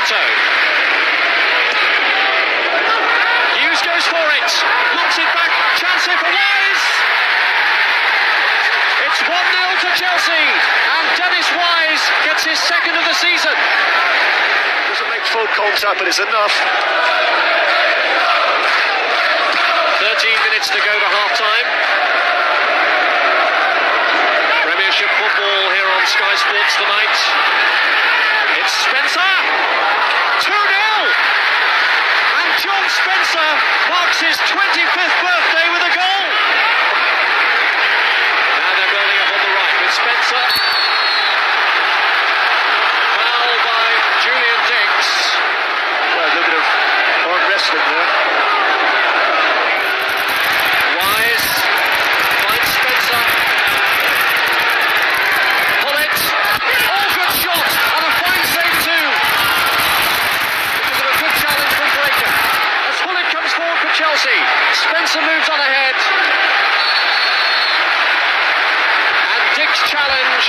Pinto. Hughes goes for it. Knocks it back. Chance here for Wise. It's 1 0 to Chelsea. And Dennis Wise gets his second of the season. Doesn't make full contact, but it's enough. 13 minutes to go to half time. Premiership football here on Sky Sports tonight. It's Spencer. 2 0. And John marks his 25th birthday with a goal. Now they're building up on the right with Spencer. Foul by Julian Dicks. Well, a little bit of hard wrestling there. Wise finds Spencer. Gullit. Oh, good shot. And a fine save too. Because of a good challenge from Breaker. As Gullit comes forward. Spencer moves on ahead. And Dicks' challenge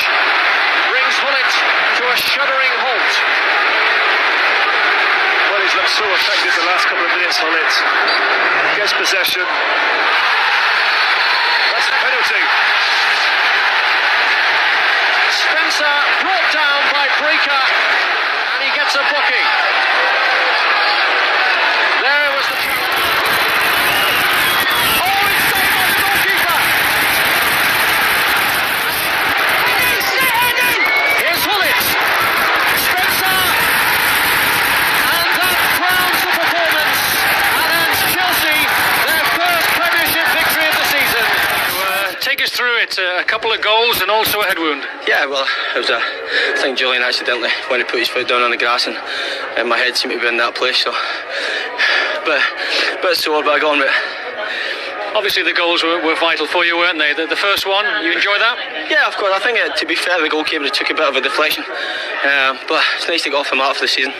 brings Gullit to a shuddering halt. Well, he's looked so effective the last couple of minutes on. Gets possession. That's a penalty. Spencer brought down by Breaker, and he gets a booking. There was the challenge. Oh, it's saved by the goalkeeper. Here's Gullit. Spencer. And that crowns the performance and earns Chelsea their first Premiership victory of the season. Uh, take us through it. Uh, a couple of goals and also a head wound. Yeah, well, it was a. I think Julian accidentally when he put his foot down on the grass and, and my head seemed to be in that place. So, but bit sore, but I got on with it. Obviously, the goals were, were vital for you, weren't they? The, the first one, you enjoy that? Yeah, of course. I think uh, to be fair, the goalkeeper took a bit of a deflection, uh, but it's nice to get off the mat for the season.